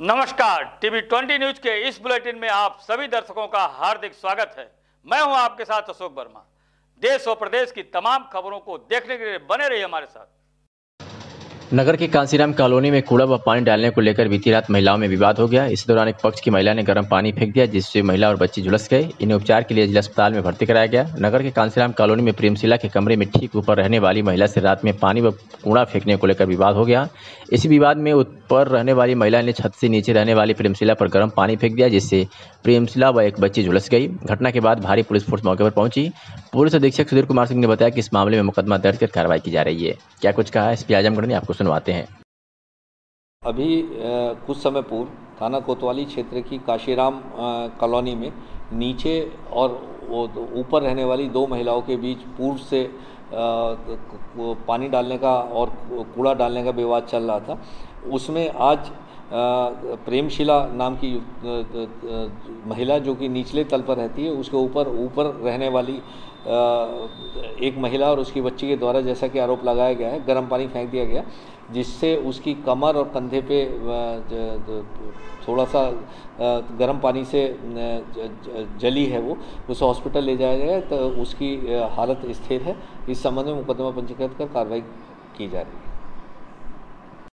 नमस्कार, TV twenty news के इस बुलेटिन में आप सभी दर्शकों का हार्दिक स्वागत है। मैं हूँ आपके साथ अशोक वर्मा। देश और प्रदेश की तमाम खबरों को देखने के लिए बने रहिए हमारे साथ। नगर के कांसीराम कॉलोनी में कूड़ा व पानी डालने को लेकर बीती रात महिलाओं में विवाद हो गया। इस दौरान एक पक्ष की महिला ने गर्म पानी फेंक दिया, जिससे महिला और बच्ची झुलस गए इन्हें उपचार के लिए जिला अस्पताल में भर्ती कराया गया। नगर के कांसीराम कॉलोनी में प्रेमशिला के कमरे में ठीक ऊपर रहने वाली महिला से रात में पानी व कूड़ा फेंकने को लेकर विवाद हो गया। इसी विवाद में ऊपर रहने वाली महिला ने छत से नीचे रहने वाली प्रेमशिला पर गर्म पानी फेंक दिया, जिससे प्रेमशिला व एक बच्ची झुलस गई। घटना के बाद भारी पुलिस फोर्स मौके पर पहुँची। पुलिस अधीक्षक सुधीर कुमार सिंह ने बताया कि इस मामले में मुकदमा दर्ज कर कार्रवाई की जा रही है। क्या कुछ कहा एस पी आजमगढ़ ने आपको सुनवाते हैं। अभी कुछ समय पूर्व थाना कोतवाली क्षेत्र की काशीराम कॉलोनी में नीचे और वो ऊपर रहने वाली दो महिलाओं के बीच पूर्व से पानी डालने का और कूड़ा डालने का विवाद चल रहा था। उसमें आज प्रेमशिला नाम की महिला जो कि निचले तल पर रहती है, उसके ऊपर ऊपर रहने वाली एक महिला और उसकी बच्ची के द्वारा जैसा कि आरोप लगाया गया है, गर्म पानी फेंक दिया गया, जिससे उसकी कमर और कंधे पे थोड़ा सा गर्म पानी से जली है वो, उसे हॉस्पिटल ले जाया गया तो उसकी हालत स्थिर है। इस संबंध में मुकदमा पंजीकृत कर कार्रवाई की जा रही है।